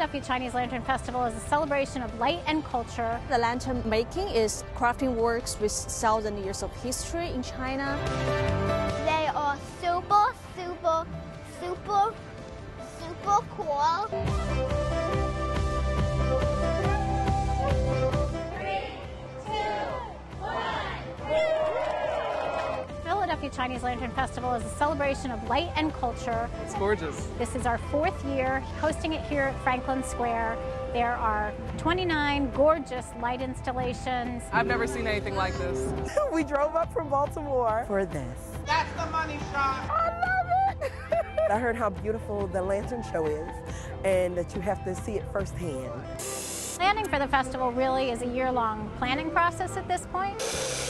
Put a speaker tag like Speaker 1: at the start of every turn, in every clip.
Speaker 1: Philadelphia Chinese Lantern Festival is a celebration of light and culture.
Speaker 2: The lantern making is crafting works with thousand years of history in China.
Speaker 1: Philadelphia Chinese Lantern Festival is a celebration of light and culture.
Speaker 3: It's gorgeous.
Speaker 1: This is our fourth year hosting it here at Franklin Square. There are 29 gorgeous light installations.
Speaker 3: I've never seen anything like this.
Speaker 4: we drove up from Baltimore for this.
Speaker 5: That's the money shot.
Speaker 4: I love it. I heard how beautiful the lantern show is and that you have to see it firsthand.
Speaker 1: Planning for the festival really is a year-long planning process at this point.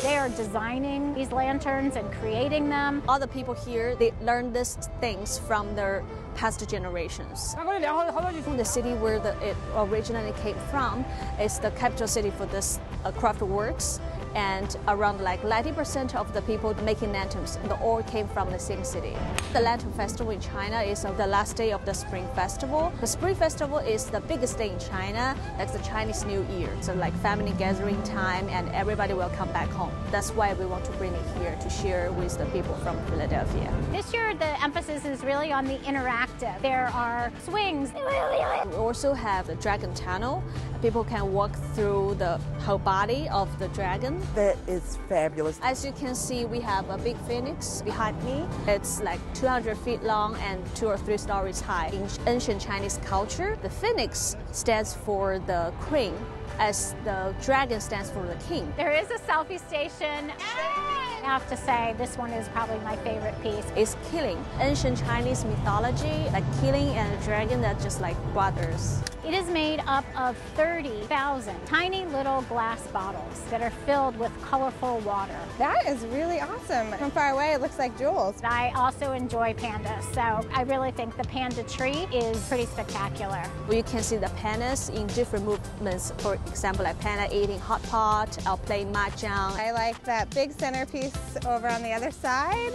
Speaker 1: They are designing these lanterns and creating them.
Speaker 2: All the people here, they learn these things from their past generations. The city where the, it originally came from is the capital city for this uh, craft works and around like 90% of the people making lanterns, they all came from the same city. The Lantern Festival in China is the last day of the Spring Festival. The Spring Festival is the biggest day in China, like the Chinese New Year. So like family gathering time and everybody will come back home. That's why we want to bring it here to share with the people from Philadelphia.
Speaker 1: This year, the emphasis is really on the interactive. There are swings.
Speaker 2: We also have the dragon tunnel. People can walk through the whole body of the dragon.
Speaker 4: That is fabulous.
Speaker 2: As you can see, we have a big phoenix behind me. It's like 200 feet long and two or three stories high. In ancient Chinese culture, the phoenix stands for the queen, as the dragon stands for the king.
Speaker 1: There is a selfie station. I have to say, this one is probably my favorite piece.
Speaker 2: It's Qilin. Ancient Chinese mythology, like Qilin and a dragon, they're just like brothers.
Speaker 1: It is made up of 30,000 tiny little glass bottles that are filled with colorful water.
Speaker 6: That is really awesome. From far away, it looks like jewels.
Speaker 1: I also enjoy pandas, so I really think the panda tree is pretty spectacular.
Speaker 2: You can see the pandas in different movements. For example, like panda eating hot pot or playing mahjong.
Speaker 6: I like that big centerpiece over on the other side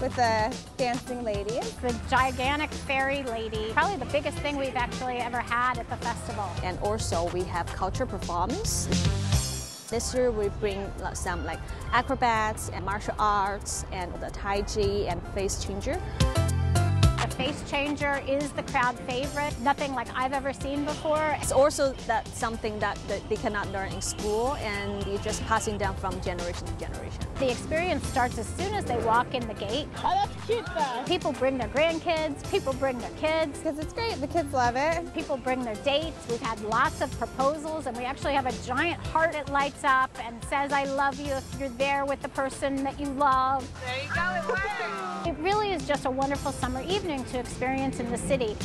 Speaker 6: with the dancing lady.
Speaker 1: The gigantic fairy lady, probably the biggest thing we've actually ever had at the festival.
Speaker 2: And also we have culture performance. This year we bring some like acrobats and martial arts and the Tai Chi and face changer.
Speaker 1: The face changer is the crowd favorite. Nothing like I've ever seen before.
Speaker 2: It's also that something that, that they cannot learn in school and you're just passing down from generation to generation.
Speaker 1: The experience starts as soon as they walk in the gate.
Speaker 6: That's cute though.
Speaker 1: People bring their grandkids, people bring their kids.
Speaker 6: Because it's great, the kids love it.
Speaker 1: People bring their dates. We've had lots of proposals and we actually have a giant heart that lights up and says, I love you if you're there with the person that you love.
Speaker 3: There you go, it works.
Speaker 1: It really is just a wonderful summer evening to experience in the city.